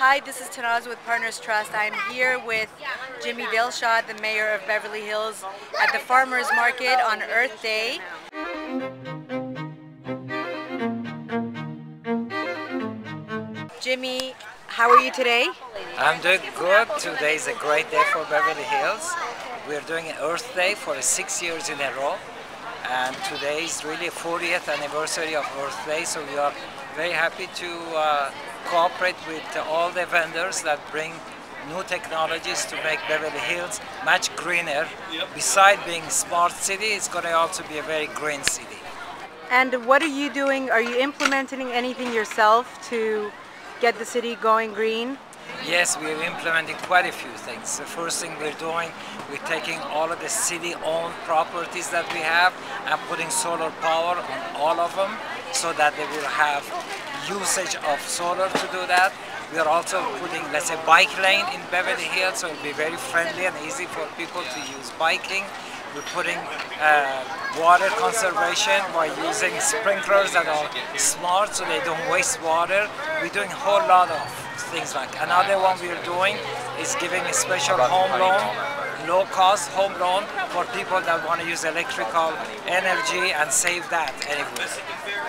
Hi, this is Tanaz with Partners Trust. I'm here with Jimmy Delshad, the mayor of Beverly Hills, at the Farmers Market on Earth Day. Jimmy, how are you today? I'm doing good. Today is a great day for Beverly Hills. We're doing an Earth Day for six years in a row. And today is really 40th anniversary of Earth Day, so we are very happy to uh, cooperate with all the vendors that bring new technologies to make Beverly Hills much greener. Yep. Besides being a smart city, it's going to also be a very green city. And what are you doing? Are you implementing anything yourself to get the city going green? Yes, we're implementing quite a few things. The first thing we're doing, we're taking all of the city-owned properties that we have and putting solar power on all of them so that they will have usage of solar to do that. We are also putting, let's say, bike lane in Beverly Hills, so it'll be very friendly and easy for people to use biking. We're putting uh, water conservation by using sprinklers that are smart so they don't waste water. We're doing a whole lot of things like another one we're doing is giving a special home loan low cost home loan for people that want to use electrical energy and save that anyway.